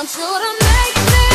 want you to make me